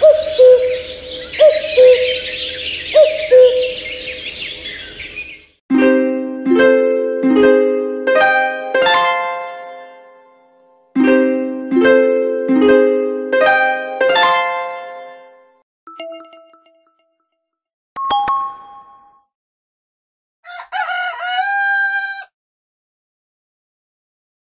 Woo!